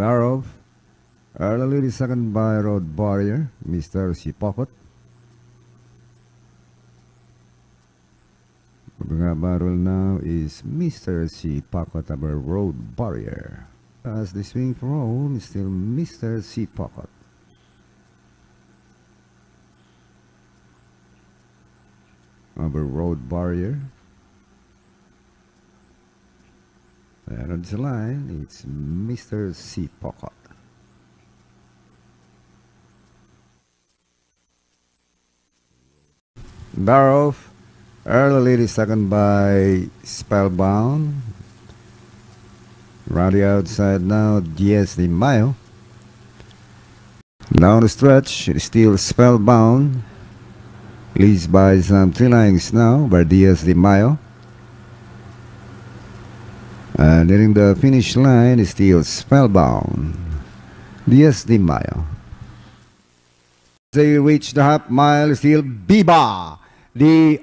Barrel, early second by Road Barrier, Mr. Moving up barrel now is Mr. C. Pocket over Road Barrier. As the swing for home is still Mr. C. Pocket. Over Road Barrier. And on the line, it's Mr. C. Pocket. Barrow, early lead is second by Spellbound. The outside now, Diaz de Mayo. Down the stretch, it is still Spellbound. Leads by some three lines now by Diaz de Mayo. Uh, and nearing the finish line still Spellbound. Diaz de Mayo. They reach the half mile, still Biba. The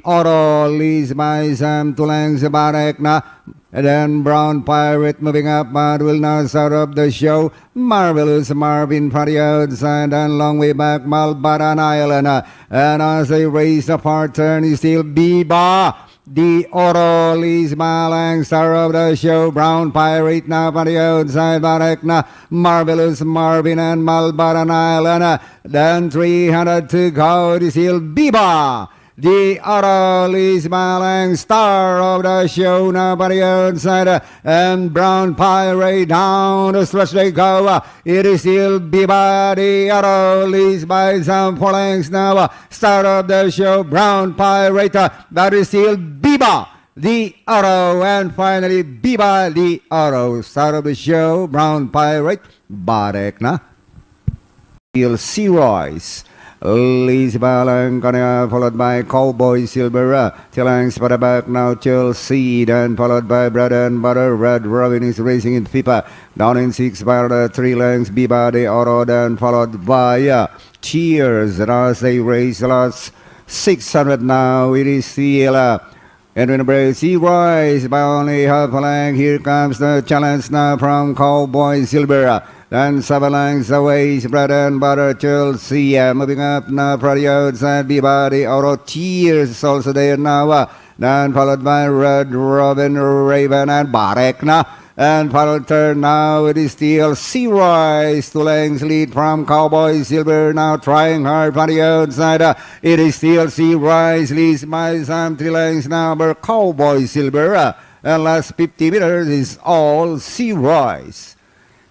leads by Sam Tulang Zabarekna. And then Brown Pirate moving up, but will now start up the show. Marvelous Marvin the outside and long way back, Malbaran Island. And as they race the far turn, still Biba. The auto leads Malang, star of the show. Brown Pirate now from the outside, Barekna. Marvelous Marvin and Malbaran Island. Then 300 to go, is still Biba. The leads Malang, star of the show by the outside, and Brown Pirate down the stretch they go. It is still Biba, the auto leads by some lengths now. Star of the show, Brown Pirate, that is still Biba. The auto, and finally Biba the auto. Star of the show, Brown Pirate, Barekna. Still C. Royce. Lee's Balang followed by Cowboy Silver. Tilangs for the back now Chelsea then followed by Bread and Butter. Red Robin is racing in FIPA. Down in six by the three lengths. Biba the auto then followed by uh, Cheers. And as they race last 600 now it is still uh, Edwin Brace, he rise by only half a length. Here comes the challenge now from Cowboy Silver. Then seven lengths away is bread and butter Chelsea. Moving up now Auto Cheers is also there now. Uh, then followed by Red Robin, Raven, and Barekna. And final turn now it is still Sea Rise. Two lengths lead from Cowboy Silver now trying hard for the outside. Uh, it is still Sea Rise leads by some three lengths now but Cowboy Silver. Uh, and last 50 meters is all Sea Rise.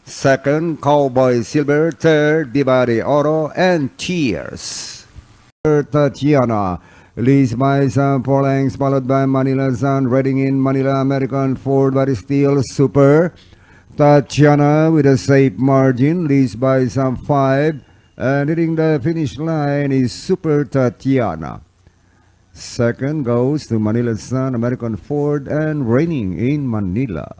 Second, Cowboy Silver. Third, Bibari Oro. And Cheers. Third, Tatiana. Some four lengths, followed by Manila Sun, Reading in Manila American Ford, but still super. Tatiana with a safe margin, leads by some five. And hitting the finish line is Super Tatiana. Second goes to Manila Sun, American Ford, and Reigning in Manila.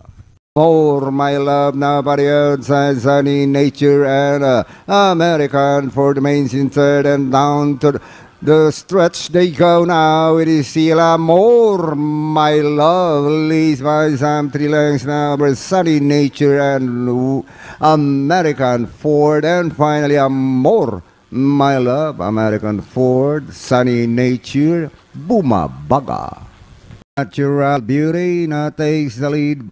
More, my love, nobody the outside, sunny nature and uh, American for the main in and down to the, stretch they go now. It is still more, my love, leads by some three lengths now, but sunny nature and American Ford, and finally a more, my love, American Ford, sunny nature, Buma Baga. Natural beauty now takes the lead.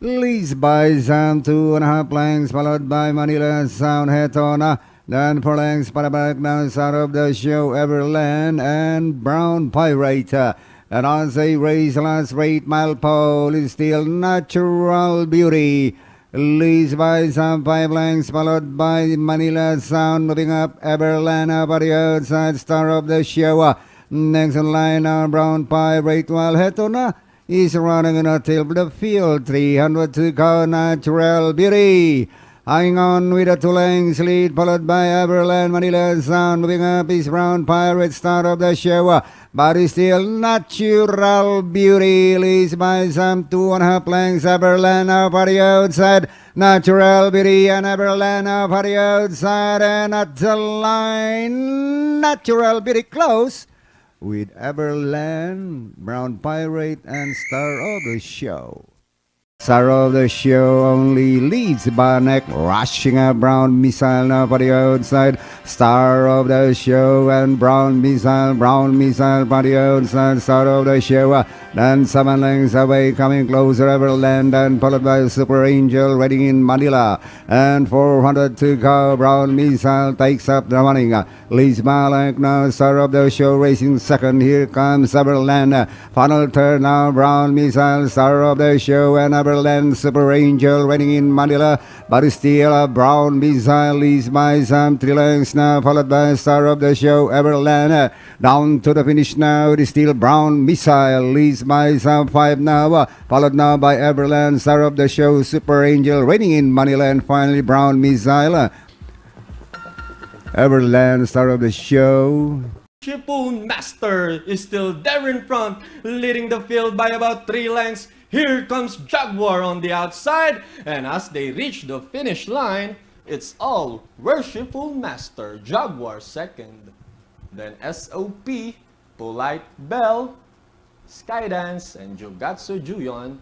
Leads by Zam, two and a half lengths, followed by Manila Sound Hetona. Then four lengths, para back now, start of the show, Everland and Brown Pirate. And as they race last rate mile pole is still natural beauty. Leads by some five lengths, followed by Manila Sound, moving up Everland over the outside star of the show. Next in line, now Brown Pirate, while Hetona is running in a the field. 300 to go, natural beauty. Hanging on with a two lengths lead, followed by Everland Manila Sound. Moving up is Brown Pirate, start of the show. But it's still natural beauty, leads by some two and a half lengths. Everland up on the outside. Natural beauty and Everland up on the outside. And at the line, natural beauty close with Everland, Brown Pirate, and star of the show. Star of the show only leads by neck, rushing a brown missile now for the outside. Star of the show and brown missile, brown missile for the outside. Star of the show. Uh, Then seven lengths away, coming closer, Everland, and followed by Super Angel, ready in Manila. And 400 to go. Brown Missile takes up the running. Leads Malek now, star of the show, racing second. Here comes Everland. Final turn now, Brown Missile, star of the show, and Everland, Super Angel, ready in Manila. But still, Brown Missile leads by some three lengths now, followed by star of the show, Everland. Down to the finish now, it is still Brown Missile leads by some five now, uh, followed now by Everland, star of the show, Super Angel, reigning in Manila, and finally Brown Missile. Uh, Everland, star of the show. Worshipful Master is still there in front, leading the field by about three lengths. Here comes Jaguar on the outside, and as they reach the finish line, it's all Worshipful Master, Jaguar second. Then SOP, Polite Bell, Skydance, and Jogatsu Juyon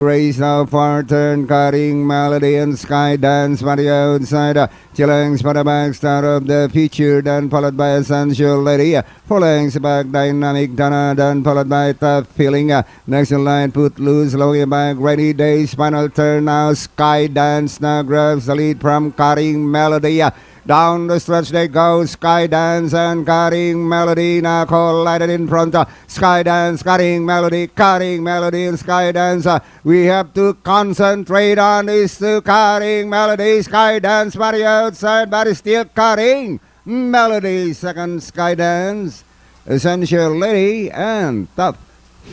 Race now far turn, cutting melody and sky dance the outside. Chillings for the back star of the feature, then followed by Essential Lady. Uh, Four lengths back, Dynamic Dana, then followed by Tough Feeling. Next in line, Put Loose, looking back, Ready Days, final turn now, Sky Dance now grabs the lead from cutting melody. Down the stretch they go, Sky Dance and Cutting Melody now collided in front. Uh, Sky Dance, Cutting Melody, Cutting Melody and Sky Dance. Uh, we have to concentrate on this uh, Cutting Melody, Sky Dance, but outside, but still Cutting Melody. Second Sky Dance, Essential Lady and Tough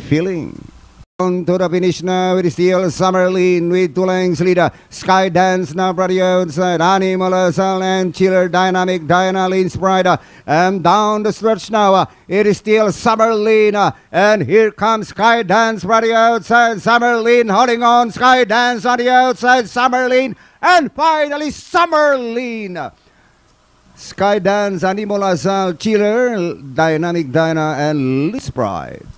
Feeling. On to the finish now with Steel Summerlin with two lengths leader. Sky Dance now pretty outside. Animal Assault and Chiller Dynamic Diana Lean Sprider. And down the stretch now. Uh, it is still Summerlin. Uh, and here comes Sky Dance pretty outside. Summerlin holding on. Sky Dance on the outside. Summerlin. And finally Summerlin. Sky Dance, Animal Assault, Chiller, Dynamic Diana, and Lean Sprite.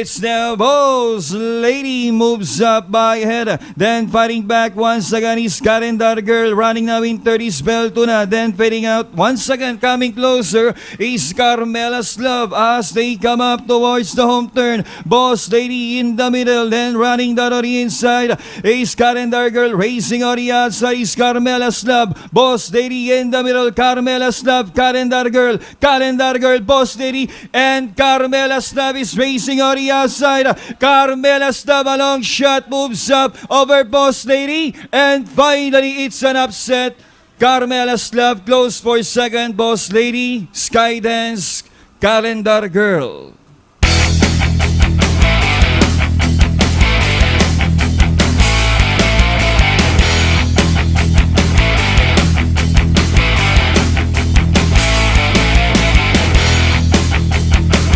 It's now Boss Lady moves up by head. Then fighting back once again is Calendar Girl running now in 30 spell to na. Then fading out once again coming closer is Carmela's Love as they come up towards the home turn. Boss Lady in the middle. Then running down on the inside is Calendar Girl racing on the outside is Carmela's Love. Boss Lady in the middle. Carmela's Love. Calendar Girl. Calendar Girl. Boss Lady and Carmela's Love is racing on the outside. Carmela Stab, a long shot, moves up over Boss Lady. And finally, it's an upset. Carmela Slav close for second. Boss Lady, Skydance, Calendar Girl.